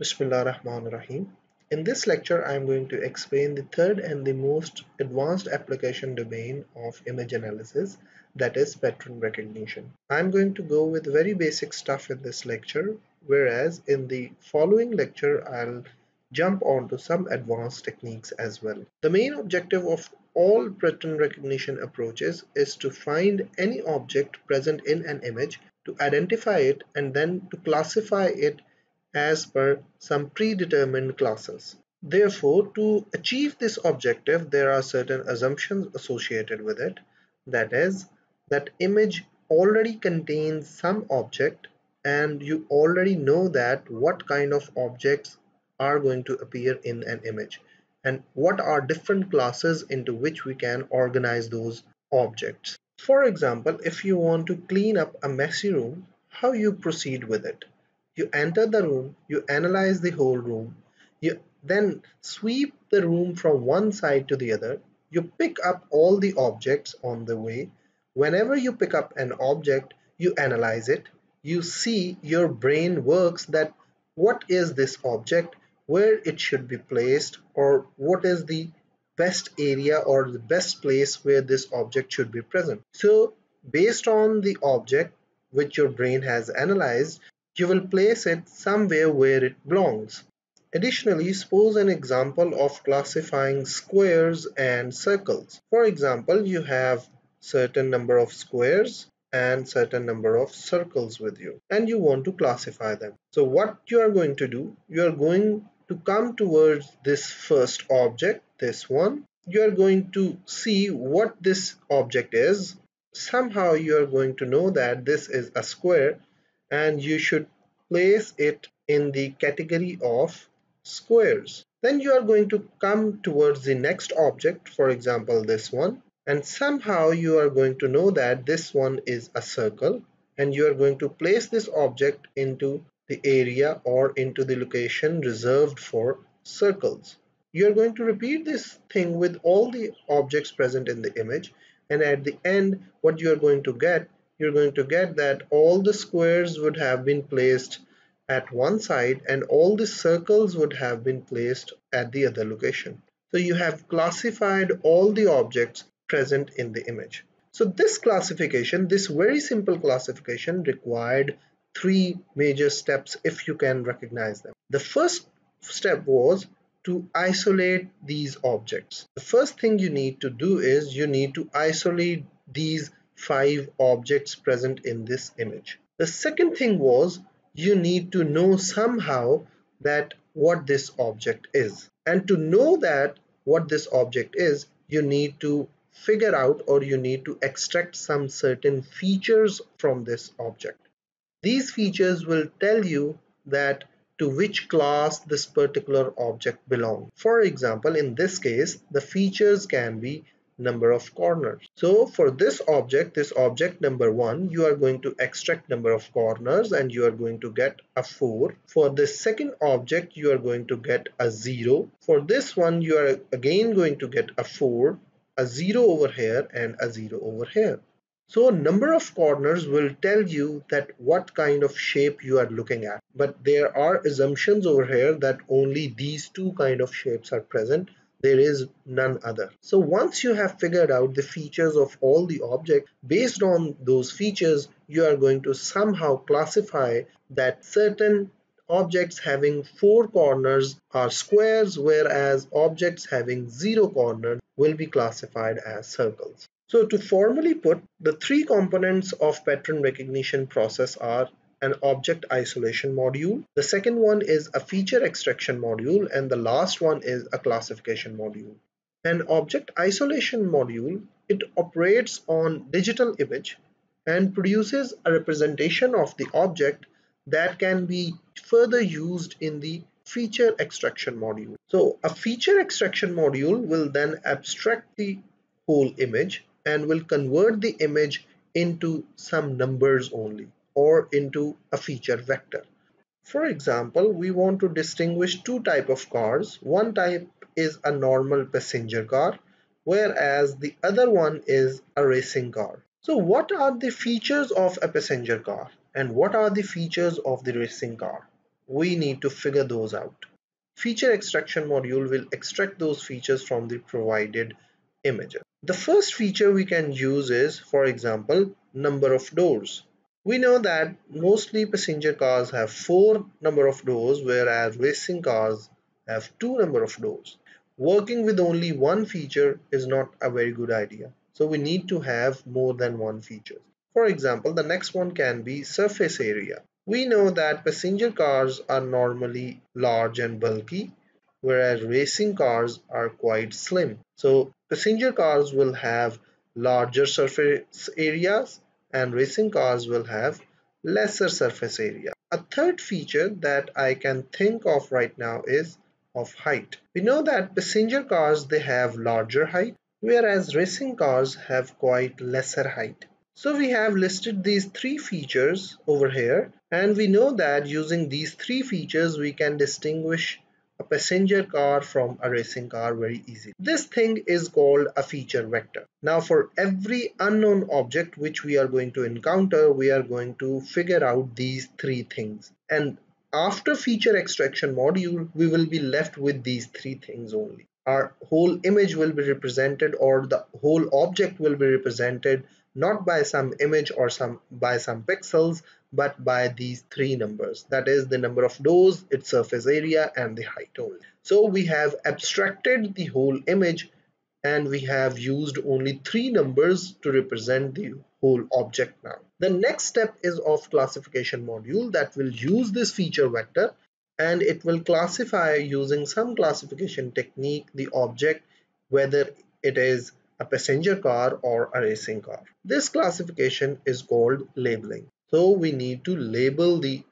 Bismillah Rahman Rahim. In this lecture, I am going to explain the third and the most advanced application domain of image analysis, that is pattern recognition. I am going to go with very basic stuff in this lecture, whereas in the following lecture, I'll jump on to some advanced techniques as well. The main objective of all pattern recognition approaches is to find any object present in an image, to identify it, and then to classify it as per some predetermined classes. Therefore, to achieve this objective, there are certain assumptions associated with it. That is, that image already contains some object and you already know that what kind of objects are going to appear in an image and what are different classes into which we can organize those objects. For example, if you want to clean up a messy room, how you proceed with it? You enter the room, you analyze the whole room, you then sweep the room from one side to the other, you pick up all the objects on the way. Whenever you pick up an object, you analyze it, you see your brain works that what is this object, where it should be placed, or what is the best area or the best place where this object should be present. So based on the object which your brain has analyzed, you will place it somewhere where it belongs. Additionally, suppose an example of classifying squares and circles. For example, you have certain number of squares and certain number of circles with you and you want to classify them. So what you are going to do, you are going to come towards this first object, this one. You are going to see what this object is. Somehow you are going to know that this is a square and you should place it in the category of squares. Then you are going to come towards the next object, for example this one, and somehow you are going to know that this one is a circle and you are going to place this object into the area or into the location reserved for circles. You are going to repeat this thing with all the objects present in the image and at the end what you are going to get you're going to get that all the squares would have been placed at one side and all the circles would have been placed at the other location. So you have classified all the objects present in the image. So this classification, this very simple classification required three major steps if you can recognize them. The first step was to isolate these objects. The first thing you need to do is you need to isolate these five objects present in this image. The second thing was you need to know somehow that what this object is. And to know that what this object is, you need to figure out or you need to extract some certain features from this object. These features will tell you that to which class this particular object belongs. For example, in this case, the features can be number of corners. So for this object, this object number one, you are going to extract number of corners and you are going to get a four. For the second object, you are going to get a zero. For this one, you are again going to get a four, a zero over here and a zero over here. So number of corners will tell you that what kind of shape you are looking at. But there are assumptions over here that only these two kind of shapes are present there is none other. So once you have figured out the features of all the objects, based on those features, you are going to somehow classify that certain objects having four corners are squares, whereas objects having zero corners will be classified as circles. So to formally put, the three components of pattern recognition process are an object isolation module. The second one is a feature extraction module and the last one is a classification module. An object isolation module, it operates on digital image and produces a representation of the object that can be further used in the feature extraction module. So a feature extraction module will then abstract the whole image and will convert the image into some numbers only or into a feature vector. For example, we want to distinguish two type of cars. One type is a normal passenger car, whereas the other one is a racing car. So what are the features of a passenger car and what are the features of the racing car? we need to figure those out. Feature extraction module will extract those features from the provided images. The first feature we can use is, for example, number of doors. We know that mostly passenger cars have four number of doors whereas racing cars have two number of doors. Working with only one feature is not a very good idea. So we need to have more than one feature. For example, the next one can be surface area. We know that passenger cars are normally large and bulky, whereas racing cars are quite slim. So passenger cars will have larger surface areas and racing cars will have lesser surface area. A third feature that I can think of right now is of height. We know that passenger cars they have larger height whereas racing cars have quite lesser height. So we have listed these three features over here and we know that using these three features we can distinguish a passenger car from a racing car very easily. This thing is called a feature vector. Now for every unknown object which we are going to encounter we are going to figure out these three things and after feature extraction module we will be left with these three things only. Our whole image will be represented or the whole object will be represented not by some image or some by some pixels but by these three numbers. That is the number of doors its surface area and the height only. So we have abstracted the whole image and we have used only three numbers to represent the whole object now. The next step is of classification module that will use this feature vector and it will classify using some classification technique the object whether it is a passenger car or a racing car. This classification is called labeling. So we need to label the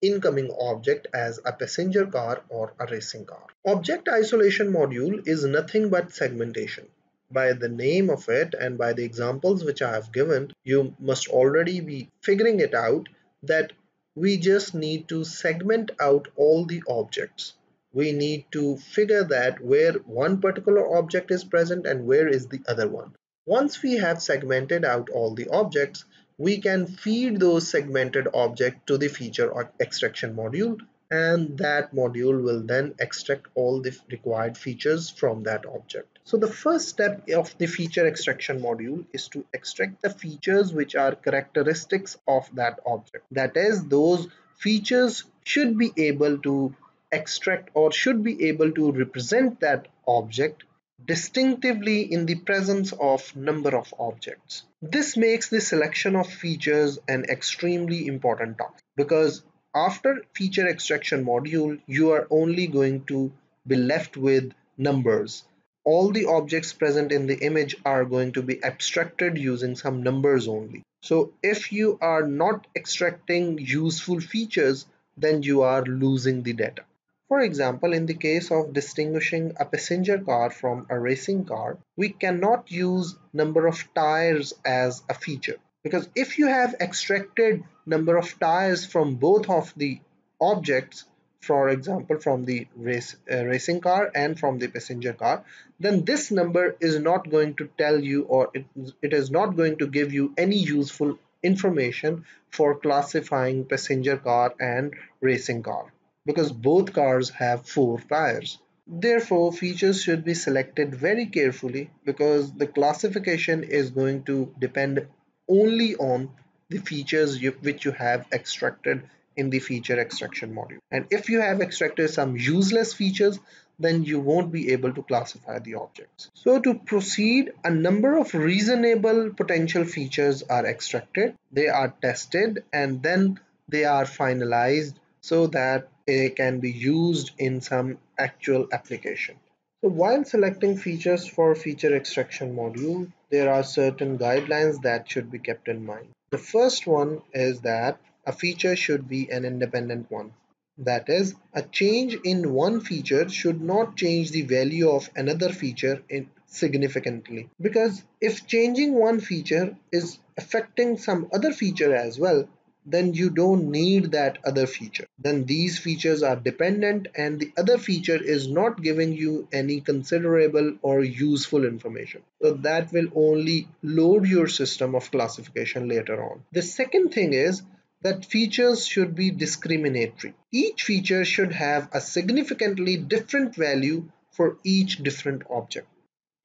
incoming object as a passenger car or a racing car. Object isolation module is nothing but segmentation. By the name of it and by the examples which I have given, you must already be figuring it out that we just need to segment out all the objects we need to figure that where one particular object is present and where is the other one. Once we have segmented out all the objects, we can feed those segmented objects to the feature extraction module and that module will then extract all the required features from that object. So the first step of the feature extraction module is to extract the features which are characteristics of that object. That is those features should be able to extract or should be able to represent that object distinctively in the presence of number of objects. This makes the selection of features an extremely important task because after feature extraction module you are only going to be left with numbers. All the objects present in the image are going to be abstracted using some numbers only. So if you are not extracting useful features then you are losing the data. For example, in the case of distinguishing a passenger car from a racing car, we cannot use number of tires as a feature. Because if you have extracted number of tires from both of the objects for example from the race uh, racing car and from the passenger car then this number is not going to tell you or it, it is not going to give you any useful information for classifying passenger car and racing car because both cars have four tires. Therefore, features should be selected very carefully because the classification is going to depend only on the features you, which you have extracted in the feature extraction module. And if you have extracted some useless features, then you won't be able to classify the objects. So to proceed, a number of reasonable potential features are extracted, they are tested, and then they are finalized so that can be used in some actual application. So while selecting features for feature extraction module, there are certain guidelines that should be kept in mind. The first one is that a feature should be an independent one. That is, a change in one feature should not change the value of another feature significantly. Because if changing one feature is affecting some other feature as well, then you don't need that other feature then these features are dependent and the other feature is not giving you any considerable or useful information so that will only load your system of classification later on the second thing is that features should be discriminatory. Each feature should have a significantly different value for each different object.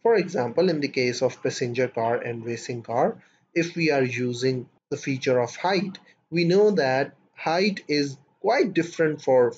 For example, in the case of passenger car and racing car, if we are using the feature of height, we know that height is quite different for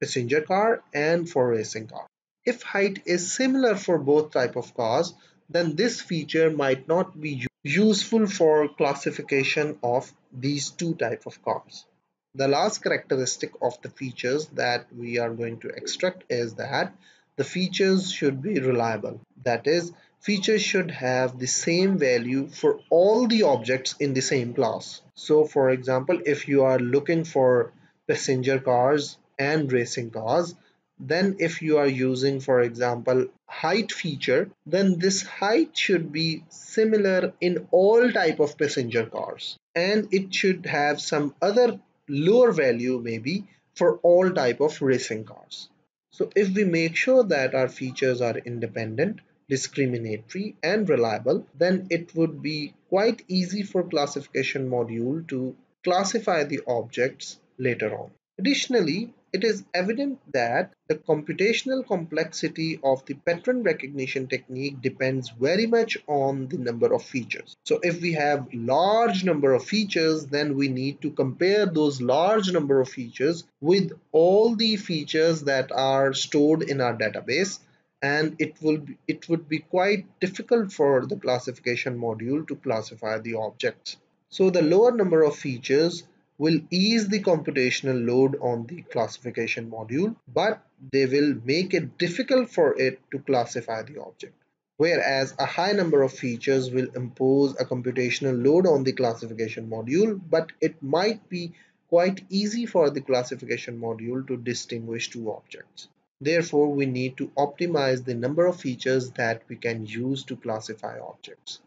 passenger car and for racing car. If height is similar for both type of cars, then this feature might not be useful for classification of these two type of cars. The last characteristic of the features that we are going to extract is that the features should be reliable. That is, features should have the same value for all the objects in the same class. So for example, if you are looking for passenger cars and racing cars, then if you are using for example height feature then this height should be similar in all type of passenger cars and it should have some other lower value maybe for all type of racing cars so if we make sure that our features are independent, discriminatory and reliable, then it would be quite easy for classification module to classify the objects later on. Additionally, it is evident that the computational complexity of the pattern recognition technique depends very much on the number of features. So if we have large number of features, then we need to compare those large number of features with all the features that are stored in our database and it will be, it would be quite difficult for the classification module to classify the objects. So the lower number of features will ease the computational load on the classification module, but they will make it difficult for it to classify the object. Whereas a high number of features will impose a computational load on the classification module, but it might be quite easy for the classification module to distinguish two objects. Therefore, we need to optimize the number of features that we can use to classify objects.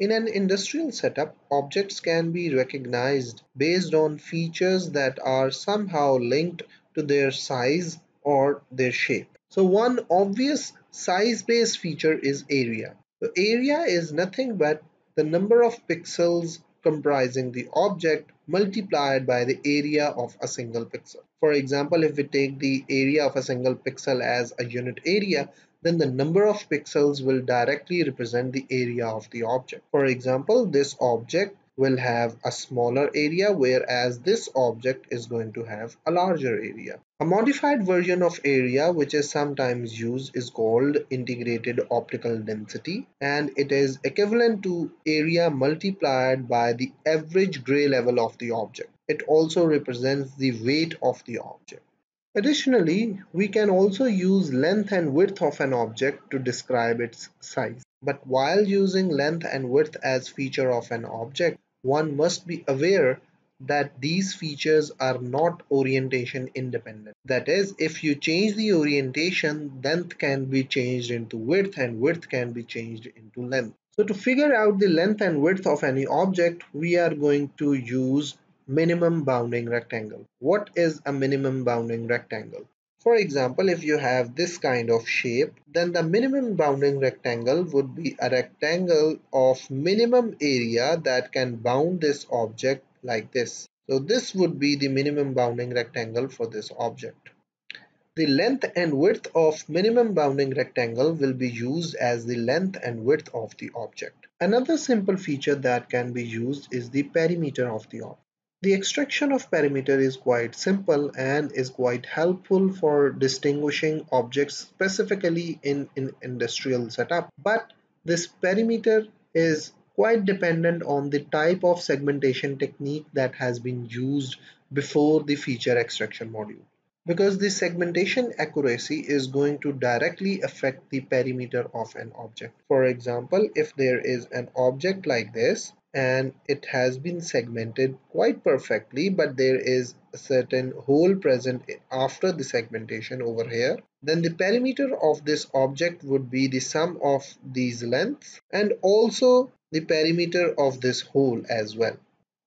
In an industrial setup, objects can be recognized based on features that are somehow linked to their size or their shape. So one obvious size-based feature is area. The area is nothing but the number of pixels comprising the object multiplied by the area of a single pixel. For example, if we take the area of a single pixel as a unit area, then the number of pixels will directly represent the area of the object. For example, this object will have a smaller area whereas this object is going to have a larger area. A modified version of area which is sometimes used is called integrated optical density and it is equivalent to area multiplied by the average gray level of the object. It also represents the weight of the object. Additionally, we can also use length and width of an object to describe its size. But while using length and width as feature of an object, one must be aware that these features are not orientation independent. That is, if you change the orientation, length can be changed into width and width can be changed into length. So to figure out the length and width of any object, we are going to use minimum bounding rectangle. What is a minimum bounding rectangle? For example, if you have this kind of shape, then the minimum bounding rectangle would be a rectangle of minimum area that can bound this object like this. So this would be the minimum bounding rectangle for this object. The length and width of minimum bounding rectangle will be used as the length and width of the object. Another simple feature that can be used is the perimeter of the object. The extraction of perimeter is quite simple and is quite helpful for distinguishing objects specifically in an industrial setup. But this perimeter is quite dependent on the type of segmentation technique that has been used before the feature extraction module. Because the segmentation accuracy is going to directly affect the perimeter of an object. For example, if there is an object like this, and it has been segmented quite perfectly but there is a certain hole present after the segmentation over here then the perimeter of this object would be the sum of these lengths and also the perimeter of this hole as well.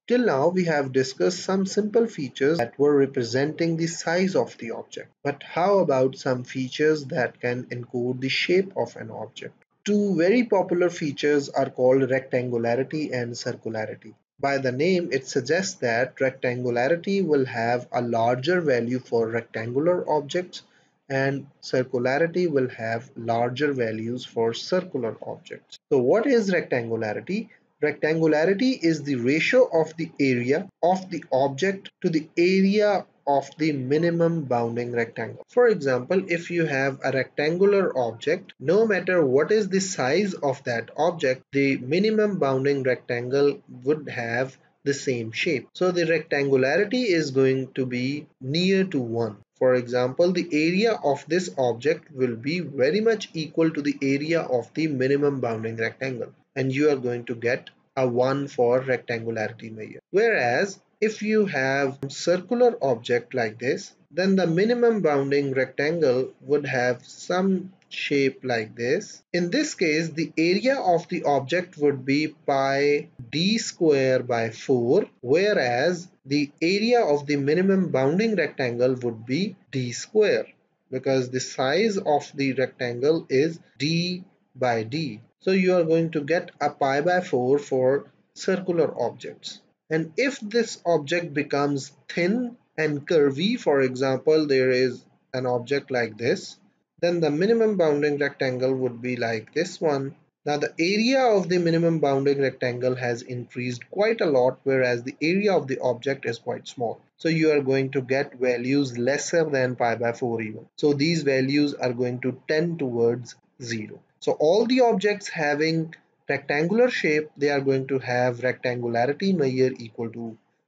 Till now we have discussed some simple features that were representing the size of the object. But how about some features that can encode the shape of an object? Two very popular features are called rectangularity and circularity. By the name, it suggests that rectangularity will have a larger value for rectangular objects and circularity will have larger values for circular objects. So what is rectangularity? Rectangularity is the ratio of the area of the object to the area of the minimum bounding rectangle. For example, if you have a rectangular object, no matter what is the size of that object, the minimum bounding rectangle would have the same shape. So the rectangularity is going to be near to 1. For example, the area of this object will be very much equal to the area of the minimum bounding rectangle and you are going to get a 1 for rectangularity measure. Whereas if you have circular object like this, then the minimum bounding rectangle would have some shape like this. In this case, the area of the object would be pi d square by 4, whereas the area of the minimum bounding rectangle would be d square because the size of the rectangle is d by d. So you are going to get a pi by 4 for circular objects. And if this object becomes thin and curvy, for example, there is an object like this, then the minimum bounding rectangle would be like this one. Now the area of the minimum bounding rectangle has increased quite a lot, whereas the area of the object is quite small. So you are going to get values lesser than pi by 4 even. So these values are going to tend towards 0. So all the objects having rectangular shape they are going to have rectangularity measure equal to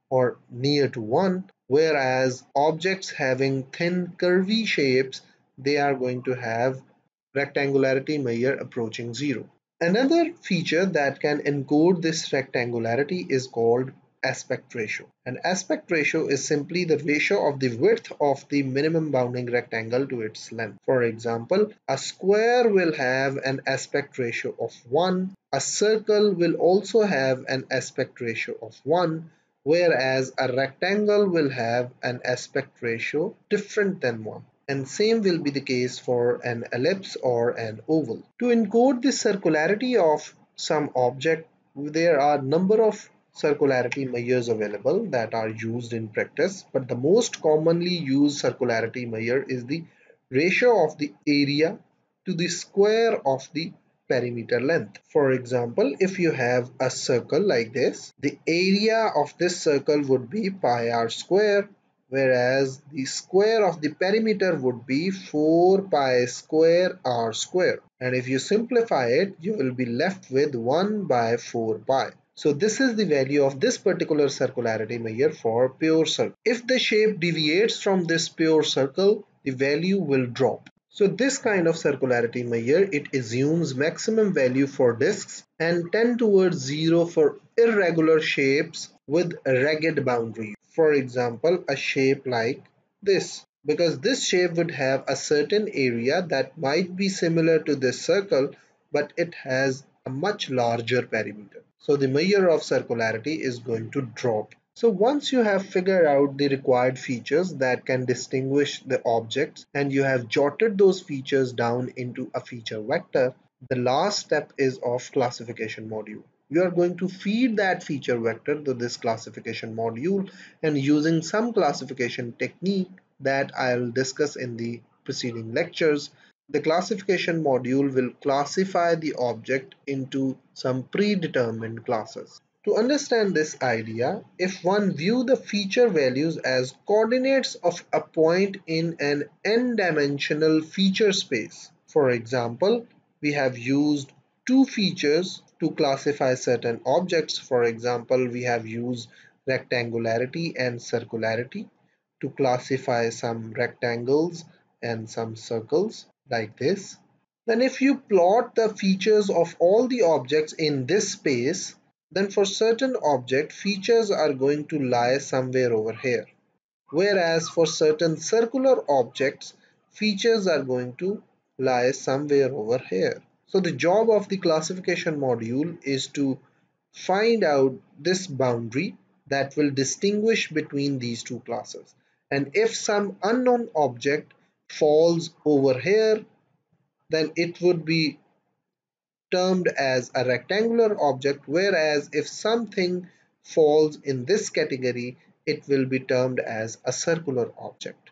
or near to 1 whereas objects having thin curvy shapes they are going to have rectangularity measure approaching 0. Another feature that can encode this rectangularity is called aspect ratio. An aspect ratio is simply the ratio of the width of the minimum bounding rectangle to its length. For example, a square will have an aspect ratio of 1, a circle will also have an aspect ratio of 1, whereas a rectangle will have an aspect ratio different than 1 and same will be the case for an ellipse or an oval. To encode the circularity of some object, there are number of circularity measures available that are used in practice but the most commonly used circularity measure is the ratio of the area to the square of the perimeter length. For example, if you have a circle like this, the area of this circle would be pi r square whereas the square of the perimeter would be 4 pi square r square and if you simplify it you will be left with 1 by 4 pi. So this is the value of this particular circularity measure for pure circle. If the shape deviates from this pure circle, the value will drop. So this kind of circularity measure, it assumes maximum value for disks and tend towards zero for irregular shapes with ragged boundaries. For example, a shape like this. Because this shape would have a certain area that might be similar to this circle, but it has a much larger perimeter. So the measure of circularity is going to drop. So once you have figured out the required features that can distinguish the objects and you have jotted those features down into a feature vector, the last step is of classification module. You are going to feed that feature vector to this classification module and using some classification technique that I'll discuss in the preceding lectures, the classification module will classify the object into some predetermined classes. To understand this idea, if one view the feature values as coordinates of a point in an n-dimensional feature space, for example, we have used two features to classify certain objects. For example, we have used rectangularity and circularity to classify some rectangles and some circles like this. Then if you plot the features of all the objects in this space, then for certain object features are going to lie somewhere over here. Whereas for certain circular objects, features are going to lie somewhere over here. So the job of the classification module is to find out this boundary that will distinguish between these two classes. And if some unknown object falls over here then it would be termed as a rectangular object whereas if something falls in this category, it will be termed as a circular object.